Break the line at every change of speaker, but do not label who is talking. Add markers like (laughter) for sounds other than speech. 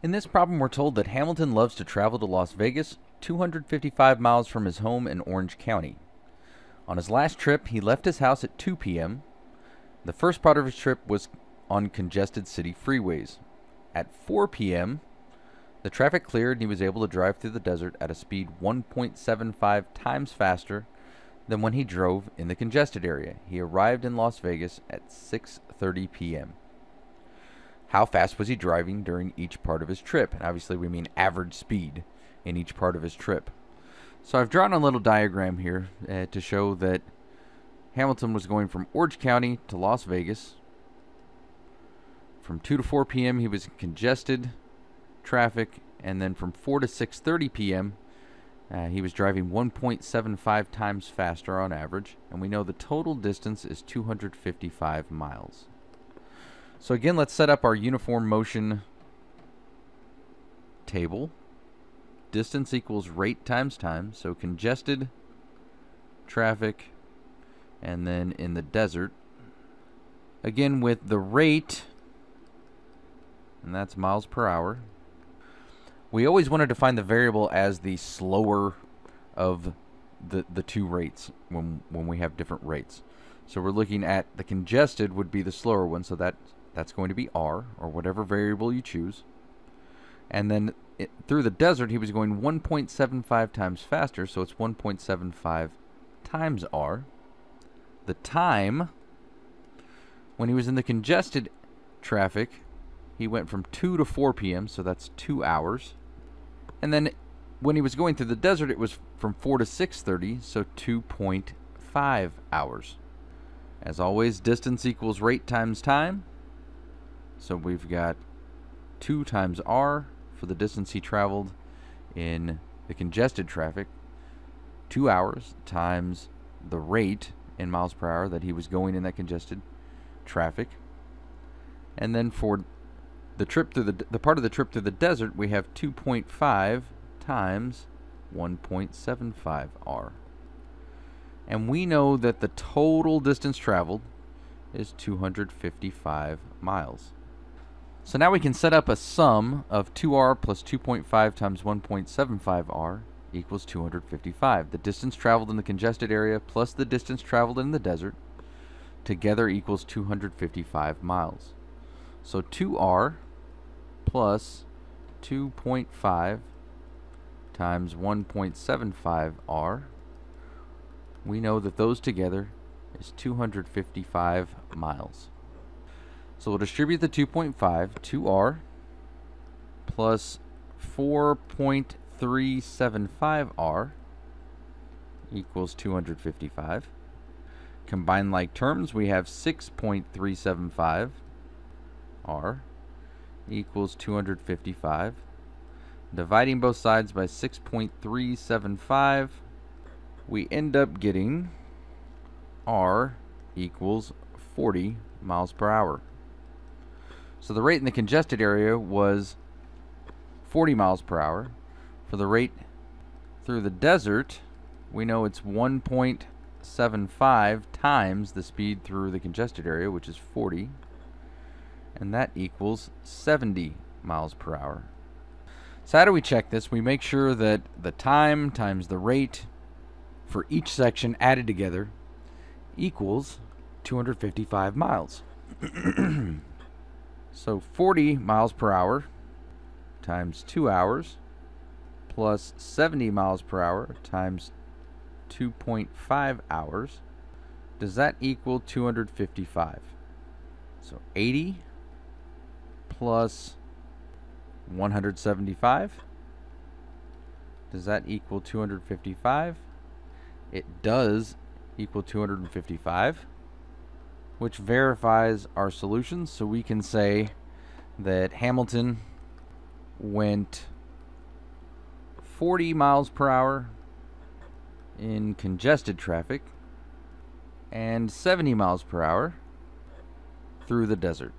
In this problem, we're told that Hamilton loves to travel to Las Vegas, 255 miles from his home in Orange County. On his last trip, he left his house at 2 p.m. The first part of his trip was on congested city freeways. At 4 p.m., the traffic cleared and he was able to drive through the desert at a speed 1.75 times faster than when he drove in the congested area. He arrived in Las Vegas at 6:30 p.m. How fast was he driving during each part of his trip? And obviously we mean average speed in each part of his trip. So I've drawn a little diagram here uh, to show that Hamilton was going from Orange County to Las Vegas. From 2 to 4 p.m. he was in congested traffic and then from 4 to 6:30 p.m. Uh, he was driving 1.75 times faster on average, and we know the total distance is 255 miles. So again, let's set up our uniform motion table. Distance equals rate times time. So congested traffic, and then in the desert. Again, with the rate, and that's miles per hour. We always wanted to find the variable as the slower of the the two rates when when we have different rates. So we're looking at the congested would be the slower one, so that that's going to be r or whatever variable you choose. And then it, through the desert, he was going 1.75 times faster, so it's 1.75 times r. The time when he was in the congested traffic, he went from 2 to 4 p.m., so that's 2 hours. And then when he was going through the desert, it was from 4 to 6.30, so 2.5 hours. As always, distance equals rate times time. So we've got 2 times r for the distance he traveled in the congested traffic. 2 hours times the rate in miles per hour that he was going in that congested traffic. And then for the trip through the the part of the trip through the desert, we have 2.5 times 1.75 r. And we know that the total distance traveled is 255 miles. So now we can set up a sum of 2r plus 2.5 times 1.75r equals 255. The distance traveled in the congested area plus the distance traveled in the desert together equals 255 miles. So 2r plus 2.5 times 1.75r, we know that those together is 255 miles. So we'll distribute the 2.5, 2r plus 4.375r equals 255. Combine like terms, we have 6.375 r equals 255. Dividing both sides by 6.375, we end up getting R equals 40 miles per hour. So the rate in the congested area was 40 miles per hour. For the rate through the desert, we know it's 1.75 times the speed through the congested area, which is 40 and that equals 70 miles per hour. So how do we check this? We make sure that the time times the rate for each section added together equals 255 miles. (clears throat) so 40 miles per hour times 2 hours plus 70 miles per hour times 2.5 hours. Does that equal 255? So 80 plus 175. Does that equal 255? It does equal 255, which verifies our solutions. So we can say that Hamilton went 40 miles per hour in congested traffic and 70 miles per hour through the desert.